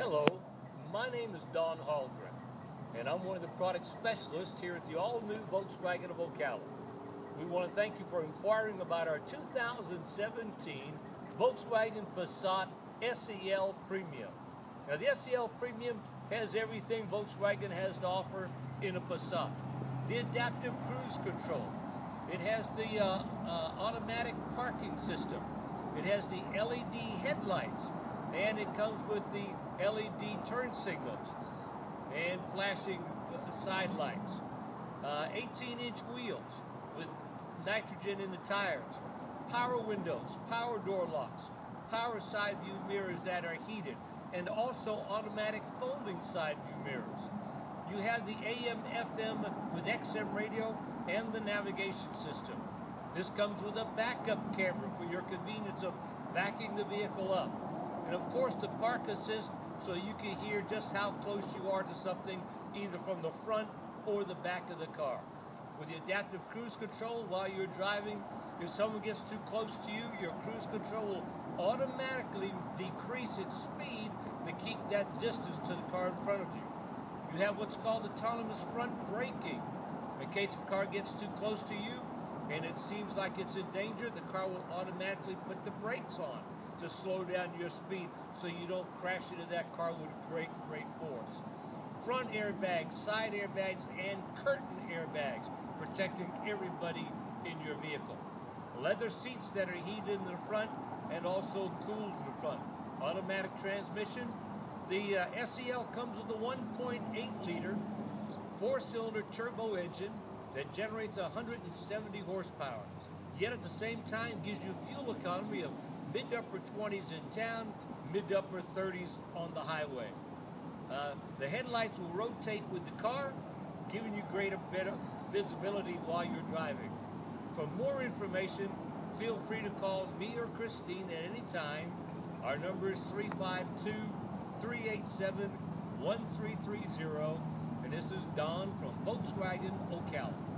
Hello, my name is Don Hallgren, and I'm one of the product specialists here at the all-new Volkswagen of Ocala. We want to thank you for inquiring about our 2017 Volkswagen Passat SEL Premium. Now the SEL Premium has everything Volkswagen has to offer in a Passat. The adaptive cruise control. It has the uh, uh, automatic parking system. It has the LED headlights and it comes with the LED turn signals and flashing uh, side lights. 18-inch uh, wheels with nitrogen in the tires, power windows, power door locks, power side view mirrors that are heated, and also automatic folding side view mirrors. You have the AM, FM with XM radio and the navigation system. This comes with a backup camera for your convenience of backing the vehicle up. And of course the park assist so you can hear just how close you are to something either from the front or the back of the car. With the adaptive cruise control while you're driving, if someone gets too close to you, your cruise control will automatically decrease its speed to keep that distance to the car in front of you. You have what's called autonomous front braking. In case the car gets too close to you and it seems like it's in danger, the car will automatically put the brakes on to slow down your speed so you don't crash into that car with great, great force. Front airbags, side airbags, and curtain airbags protecting everybody in your vehicle. Leather seats that are heated in the front and also cooled in the front. Automatic transmission. The uh, SEL comes with a 1.8 liter four-cylinder turbo engine that generates 170 horsepower. Yet at the same time gives you fuel economy of mid upper 20s in town, mid upper 30s on the highway. Uh, the headlights will rotate with the car, giving you greater better visibility while you're driving. For more information, feel free to call me or Christine at any time. Our number is 352 387 1330, and this is Don from Volkswagen Ocala.